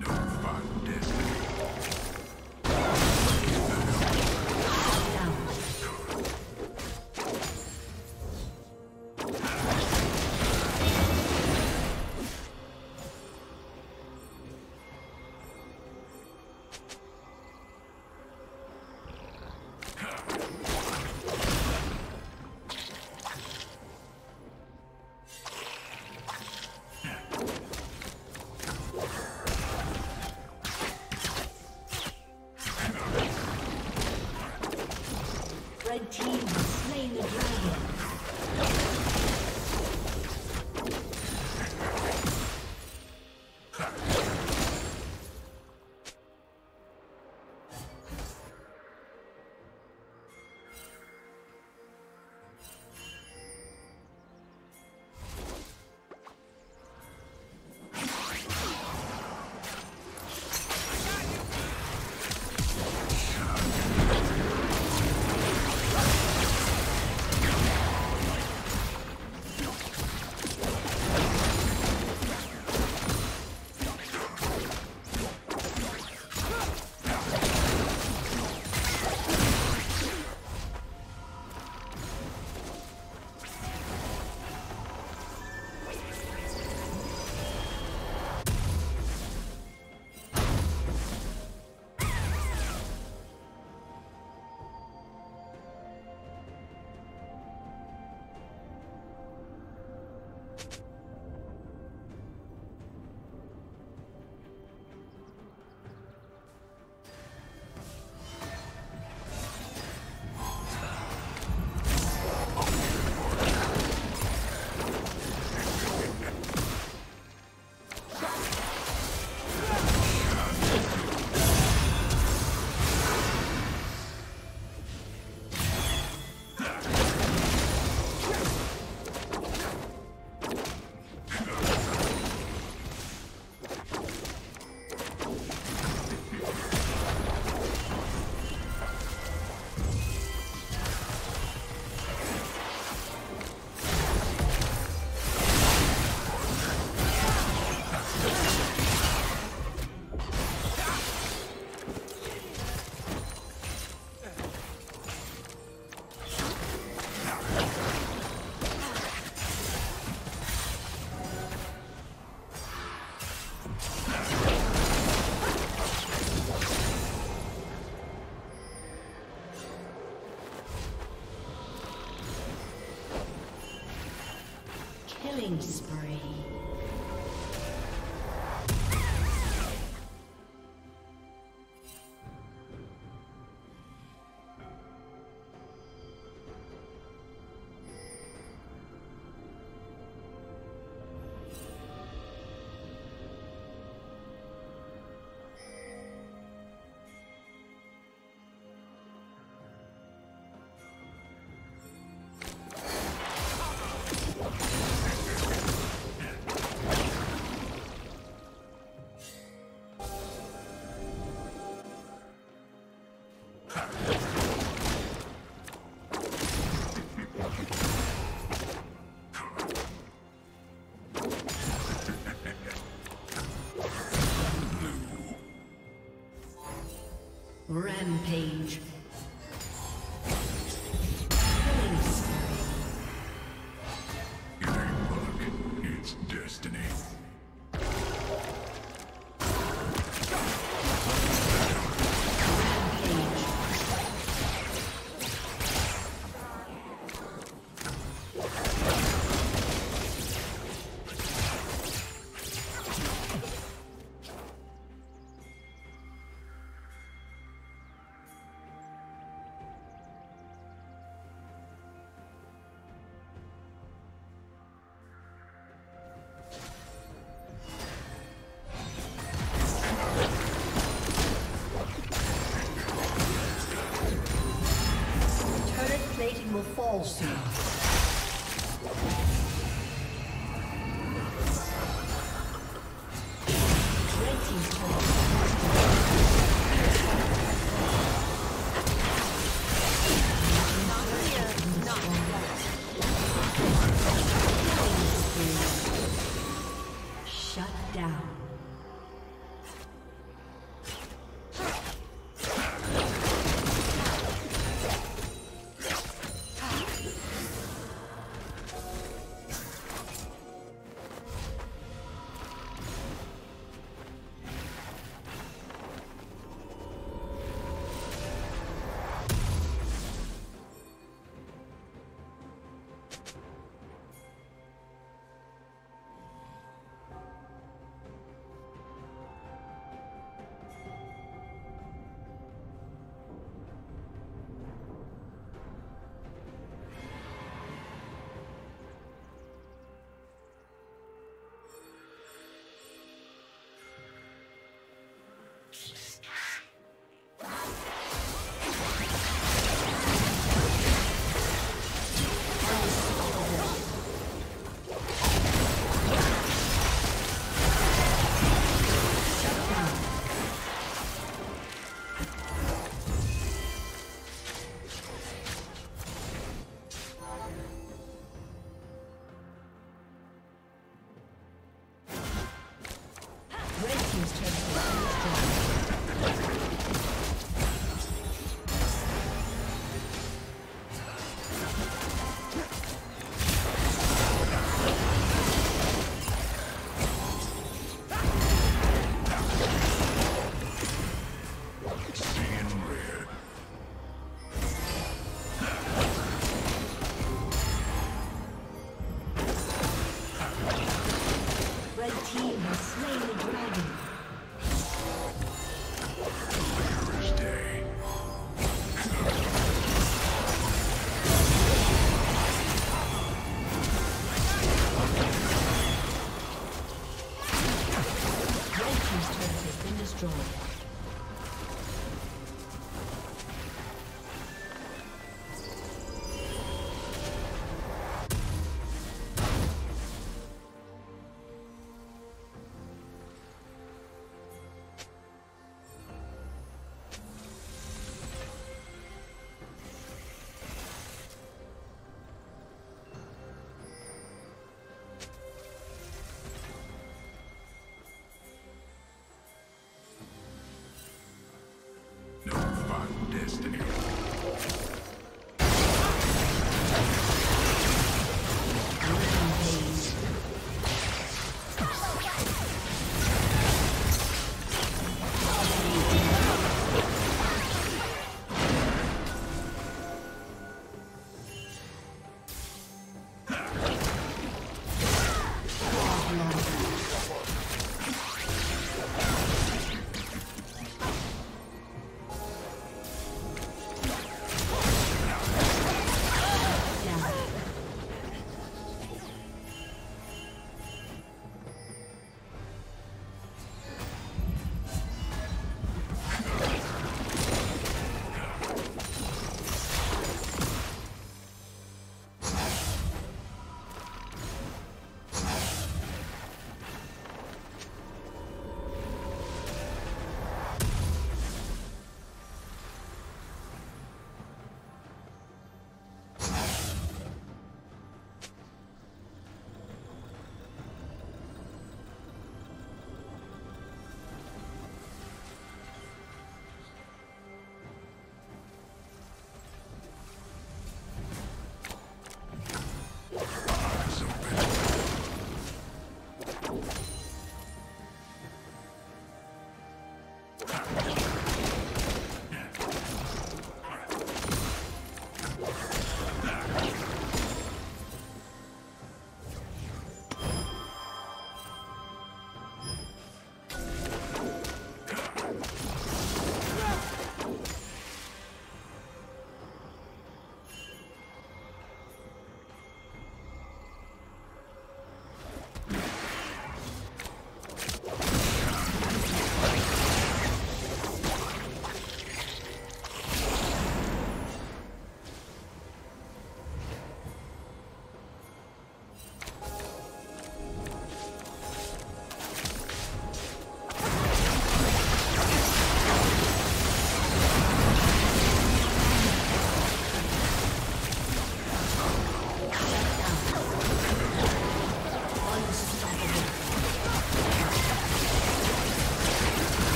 no fun, death. Killing spree. Rampage. Fall soon. destiny.